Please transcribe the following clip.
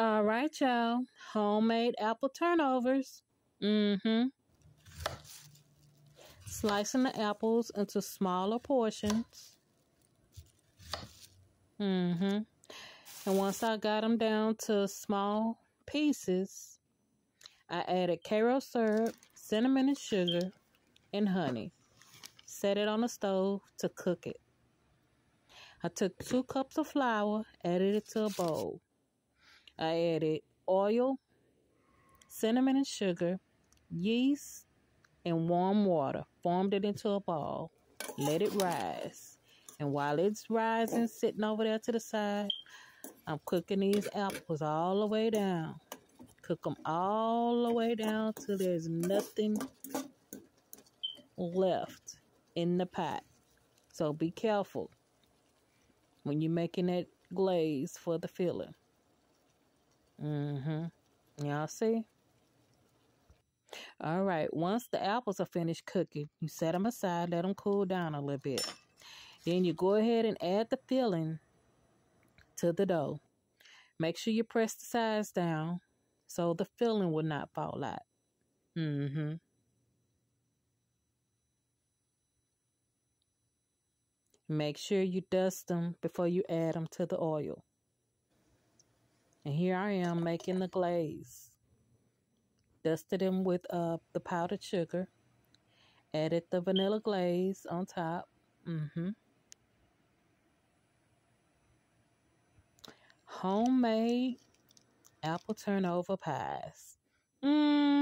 All right, y'all. Homemade apple turnovers. Mm-hmm. Slicing the apples into smaller portions. Mm-hmm. And once I got them down to small pieces, I added Karo syrup, cinnamon and sugar, and honey. Set it on the stove to cook it. I took two cups of flour, added it to a bowl. I added oil, cinnamon and sugar, yeast, and warm water. Formed it into a ball. Let it rise. And while it's rising, sitting over there to the side, I'm cooking these apples all the way down. Cook them all the way down till there's nothing left in the pot. So be careful when you're making that glaze for the filling. Mm-hmm. Y'all see? All right. Once the apples are finished cooking, you set them aside, let them cool down a little bit. Then you go ahead and add the filling to the dough. Make sure you press the sides down so the filling will not fall out. Mm-hmm. Make sure you dust them before you add them to the oil. And here I am making the glaze. Dusted them with uh, the powdered sugar. Added the vanilla glaze on top. Mm-hmm. Homemade apple turnover pies. Mm-hmm.